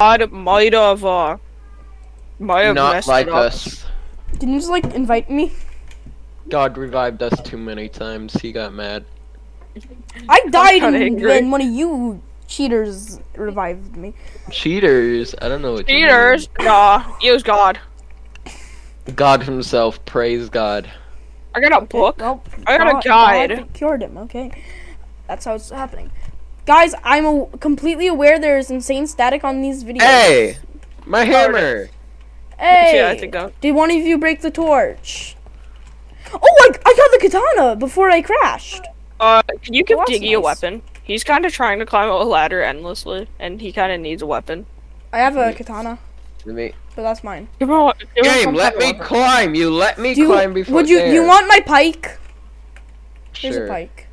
God might have uh might have Not messed like it up. us. Can you just like invite me? God revived us too many times. He got mad. I died kinda and then one of you cheaters revived me. Cheaters. I don't know what you mean. Cheaters, nah, he was God. God himself. Praise God. I got a book. Well, I got a guide. God cured him. Okay, that's how it's happening. Guys, I'm a- completely aware there is insane static on these videos. Hey, my hammer. Hey! Yeah, I think I- Did one of you break the torch? Oh, I, I got the katana before I crashed. Uh, can you give Well, that's Diggy a weapon? He's kind of trying to climb up a ladder endlessly, and he kind of needs a weapon. I have a Wait. katana, Let me. but that's mine. Give him give him Game. Let me weapon. climb. You let me you, climb before. would you there. you want my pike? Here's Sure. a pike.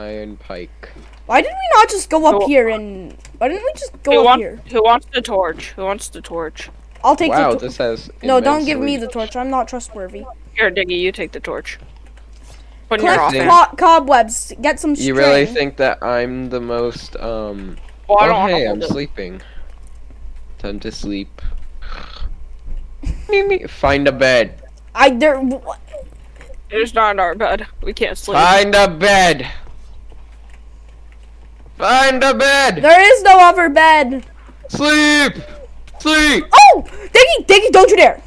Iron pike. Why did we not just go up Who- here and why didn't we just Who, go up want, here? who wants the torch? Who wants the torch? I'll take Wow, the torch. this has. No, don't give me the torch. I'm not trustworthy. Here, Diggy, you take the torch. Put Collect think- offhand. co- cobwebs. Get some string. You really think that I'm the most um? Well, I don't oh hey, I'm it. sleeping. Time to sleep. Me, me. Find a bed. I there. wh- It's not in our bed. We can't sleep. Find a bed. Find a bed. There is no other bed. Sleep. Sleep. Oh, Diggy, Diggy, don't you dare!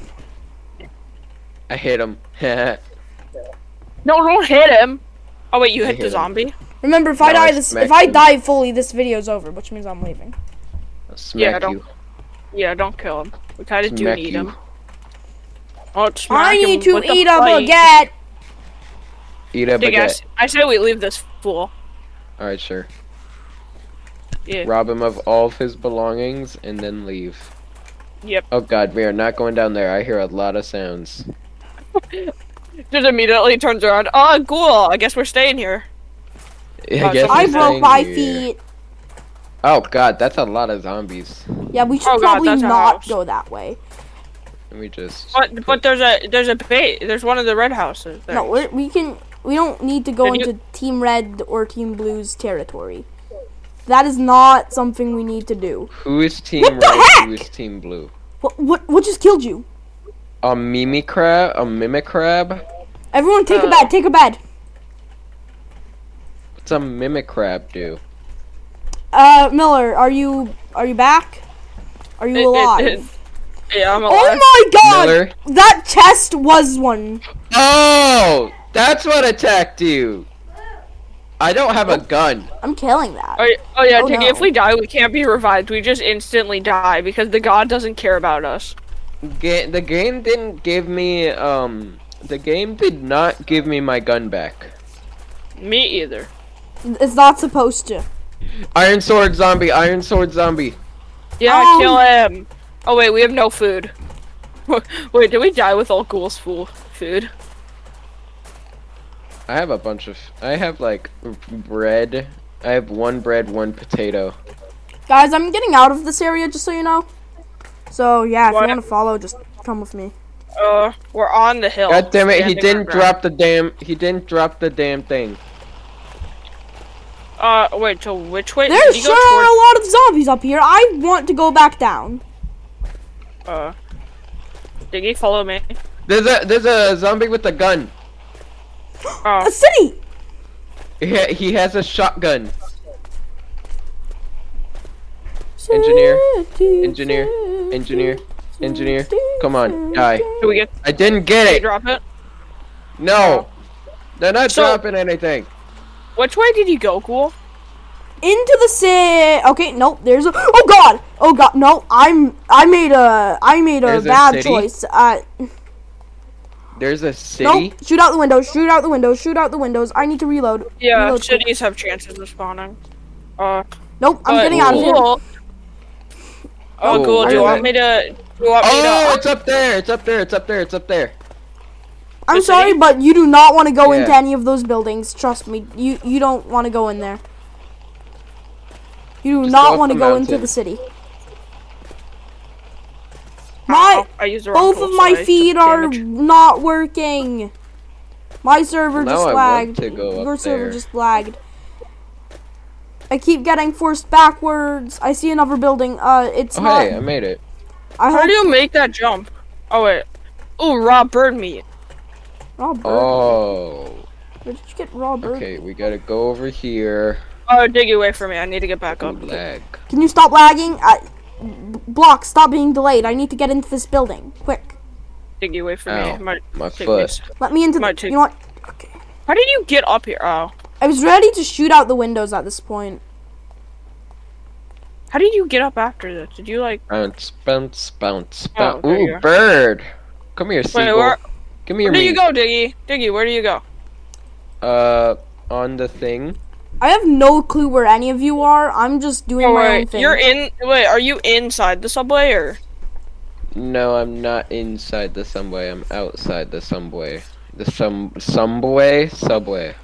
I hit him. No, don't hit him. Oh wait, you hit hit the him. zombie. Remember, if I No, I die this, if smacked I him. die fully, this video's over, which means I'm leaving. I'll smack don't- you. Yeah, don't kill him. We kind of do Smack need you. him. Oh, I need to eat a plate. baguette. Eat a Hey guys, baguette. I say we leave this fool. All right, sure. Yeah. Rob him of all of his belongings and then leave. Yep. Oh God, we are not going down there. I hear a lot of sounds. Just immediately turns around. Oh, cool. I guess we're staying here. I Oh, guess I we're broke my feet. Oh God, that's a lot of zombies. Yeah, we should Oh, probably that's our not go that way. Let me just. But but there's a there's a bait. There's one of the red houses. There. No, we're, we can. We don't need to go Did you- into Team Red or Team Blue's territory. That is not something we need to do. Who is Team What the Red? heck? Who is Team Blue? What? What? What just killed you? A Mimi crab? A mimic crab? Everyone, take a Uh, bed. Take a bed. What's a mimic crab do? Uh, Miller, are you are you back? Are you It- it- alive? yeah, I'm alive. oh my God! Miller? That chest was one. Oh, that's what attacked you. I don't have a gun. I'm killing that. Oh, yeah, oh yeah, Oh, Diggy, no. if we die, we can't be revived. We just instantly die because the god doesn't care about us. Ga- the game didn't give me um. The game did not give me my gun back. Me either. It's not supposed to. Iron sword zombie. Iron sword zombie. Yeah, Um, kill him. Oh wait, we have no food. wait, did we die with all ghouls full food? I have a bunch of. I have like bread. I have one bread, one potato. Guys, I'm getting out of this area just so you know. So yeah, if What? you want to follow, just come with me. Uh, we're on the hill. God damn it! He didn't drop the damn. He didn't drop the damn thing. Uh, wait, so which way? There you sure go are a lot of zombies up here. I want to go back down. towards, uh, Diggy, follow me. There's a there's a zombie with a gun. Oh, A city. He, he has a shotgun. Engineer, engineer, engineer, engineer. Come on, die. do we get? I didn't get it. drop it? No, they're not So- dropping anything. Which way did you go, Cool? Into the city. Okay, nope. There's a. Oh God. Oh God. No, I'm. I made a. I made a There's bad city? choice. Uh, There's a city. nope. Shoot out the windows. Shoot out the windows. Shoot out the windows. I need to reload. Yeah, Reload quick. cities have chances of spawning. Uh, Nope. I'm but getting out of here. Oh, Oh, cool. Do you want is me to? Do you want me Oh, to? it's up there. It's up there. It's up there. It's up there. I'm The sorry, city? but you do not want to go Yeah. into any of those buildings. Trust me. You you don't want to go in there. You do Just not want to the go into the city. My Oh, I used the both of my I feet are damage. not working. My server Now just I lagged. to go up Your server there. just lagged. I keep getting forced backwards. I see another building. Uh, it's Oh, not. hey, I made it. I How do you make that jump? Oh wait. Oh, raw bird meat. raw bird. Oh. Where did you get raw bird? Okay, we gotta go over here. Oh, dig away from me. I need to get back up. Lag. Can you stop lagging? I, B- block, stop being delayed. I need to get into this building. Quick. Dig away from Ow, me. My, My take foot. this. Let me into the. Might You know what? Okay. How did you get up here? Oh. I was ready to shoot out the windows at this point. How did you get up after this? Did you like? Bounce, bounce, bounce, Oh, bounce. there you Ooh, bird. Come here, seagull. where- Give me Where your do you go, Diggy? Diggy, where do you go? Uh, on the thing. I have no clue where any of you are. I'm just doing Oh my own thing. you're in. Wait, are you inside the subway or? No, I'm not inside the subway. I'm outside the subway. The sum subway subway.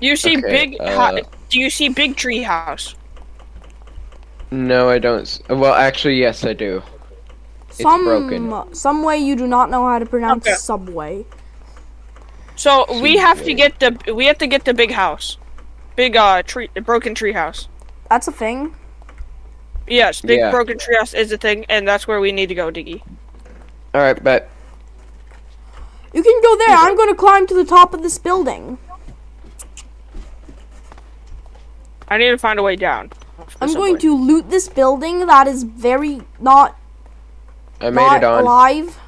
Do you see Okay, big? uh, do you see big tree house? No, I don't. Well, actually, yes, I do. some broken. some way you do not know how to pronounce Okay. subway. So we have to get the we have to get the big house, big uh tree broken tree house. That's a thing. Yes, big Yeah. broken tree house is a thing, and that's where we need to go, Diggy. All right, but You can go there. I'm going to climb to the top of this building. I need to find a way down. I'm going to loot this building that is very not I made not it on. alive.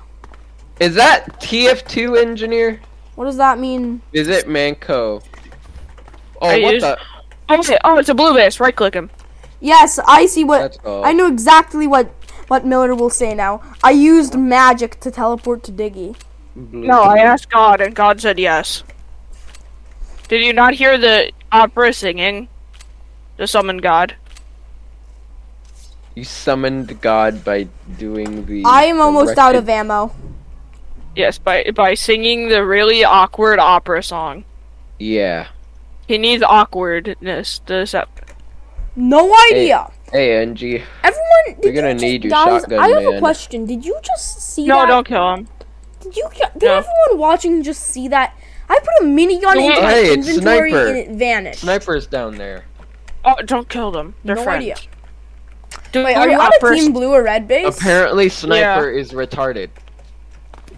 Is that TF2 engineer? What does that mean? Is it Manco? Oh, I what used- the? Oh, okay. oh, it's a blue base. Right click him. Yes, I see what That's all. I know exactly what what Miller will say now. I used magic to teleport to Diggy. Blue No, I asked God, and God said yes. Did you not hear the opera singing? To summon God. You summoned God by doing the. I am almost out of ammo. Yes, by by singing the really awkward opera song. Yeah. He needs awkwardness to sep- No idea. Hey, Engie. Everyone, did We're gonna you just, need your guys, shotgun, I have a question. Did you just see No, that? don't kill him. Did you? Did No. everyone watching just see that? I put a minigun No, into my hey, it's inventory Sniper. and it vanished. Sniper's down there. Oh, don't kill them. They're No friends. idea. Do Wait, are you on a team blue or red base? Apparently, Sniper is retarded.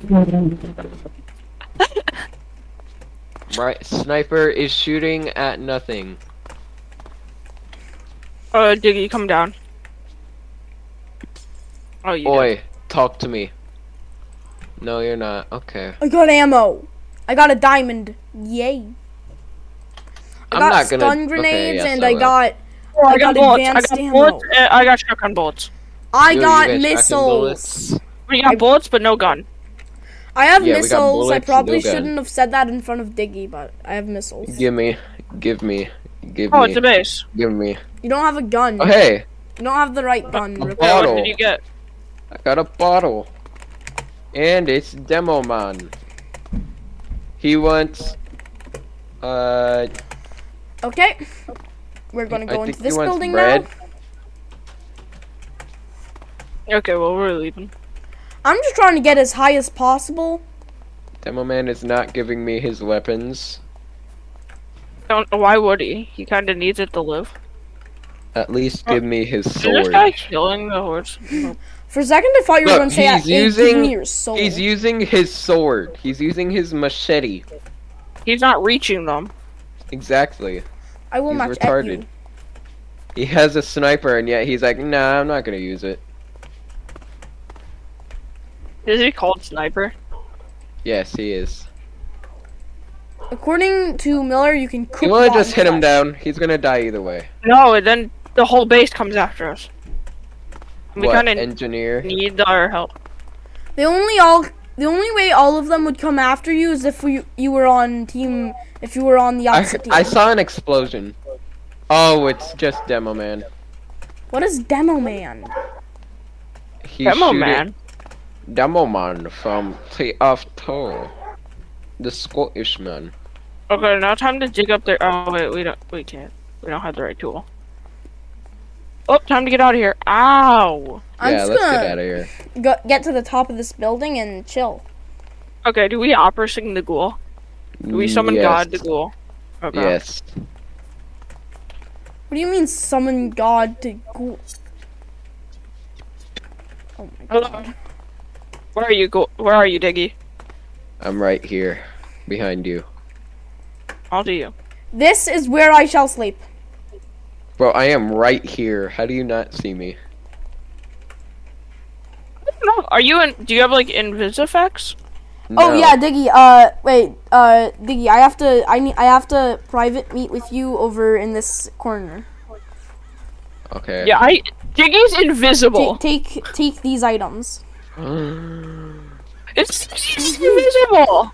right, Sniper is shooting at nothing. Uh, Diggy, come down. Oh, you. did. Oi, talk to me. No, you're not. Okay. I got ammo. I got a diamond. Yay. I I'm got not gonna- stun okay, grenades yes, and I I got Oh, I got bullets. I advanced got ammo. bullets. uh, I got shotgun bullets. I Yo, you got missiles. bullets? We got bullets, but no gun. I have Yeah, missiles. I probably no shouldn't have said that in front of Diggy, but I have missiles. Give me, give me, give Oh, me, Oh, it's a base. give me. You don't have a gun. Oh, hey, You don't have the right gun. A Rip. Yeah, what did you get? I got a bottle. And it's Demo Man. He wants, uh, Okay. We're gonna I go think into he this wants building bread. now. Okay, well we're leaving. I'm just trying to get as high as possible. Demo Man is not giving me his weapons. Don't. Why would he? He kind of needs it to live. At least oh, give me his Is this guy sword. killing the horse? For a second, I thought you were gonna say, he's "Hey, using- me your soul." He's using his sword. He's using his machete. He's not reaching them. Exactly. I will he's match at retarded. you. He has a sniper, and yet he's like, nah, I'm not gonna use it. Is he called sniper? Yes, he is. According to Miller, you can cook. You wanna just hit him down? He's gonna die either way. No, and then the whole base comes after us. We what, kind of engineer? need our help. The only all the only way all of them would come after you is if we, you were on team if you were on the I, opposite team. I saw an explosion. Oh, it's just Demo Man. what is Demo Man? He's Demo shooting- man. Demo Man from TF2. The Scottish man. Okay, now time to dig up there. Oh wait, we don't. We can't. We don't have the right tool. Oh, time to get out of here. Ow. I'm yeah, just let's gonna get out of here. go, get to the top of this building and chill. Okay, do we opera sing the ghoul? Do we summon Mm, Yes. God the ghoul? Okay. Yes. What do you mean summon God to go? Oh my Hello. God. Where are you go? Where are you, Diggy? I'm right here, behind you. I'll do you. This is where I shall sleep. Bro, I am right here. How do you not see me? No, are you in? Do you have like invis effects? Oh yeah, Diggy. Uh, wait. Uh, Diggy, I have to. I need. I have to private meet with you over in this corner. Okay. Yeah, I. Diggy's Ta- invisible. take take these items. It's he's invisible.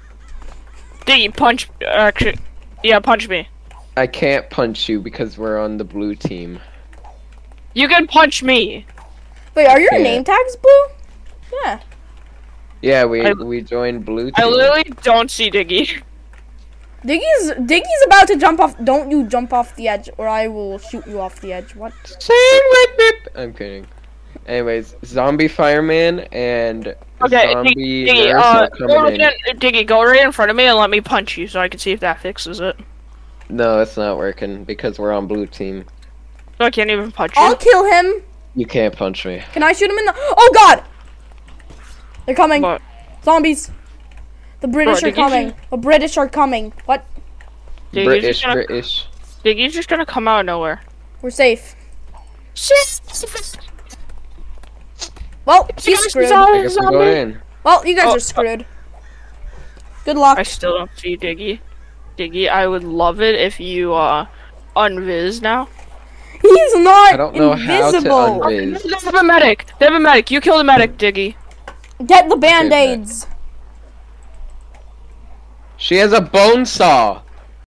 Diggy, punch. Uh, actually, yeah, punch me. I can't punch you because we're on the blue team. You can punch me. Wait, are your Yeah. name tags blue? Yeah. Yeah, we I- we joined blue team. I literally don't see Diggy. Diggy's Diggy's about to jump off. Don't you jump off the edge, or I will shoot you off the edge. What? Sing with me. I'm kidding. Anyways, zombie fireman and Okay, zombie Diggy, nurse uh, go right in. in, Diggy, go right in front of me and let me punch you so I can see if that fixes it. No, it's not working because we're on blue team. So I can't even punch you. I'll kill him. You can't punch me. Can I shoot him in the? Oh God! They're coming. But Zombies. The British Bro, are did you coming. The British are coming. What? Diggy's British, just gonna, British. Diggy's just gonna come out of nowhere. We're safe. Shit! Well, he's screwed. I guess we go in. Well, you guys Oh, are screwed. Good luck. I still don't see Diggy. Diggy, I would love it if you uh unviz now. He's not I don't know how to invisible. unviz. They have a medic. They have a medic. You kill the medic, Diggy. Get the band aids. She has a bone saw.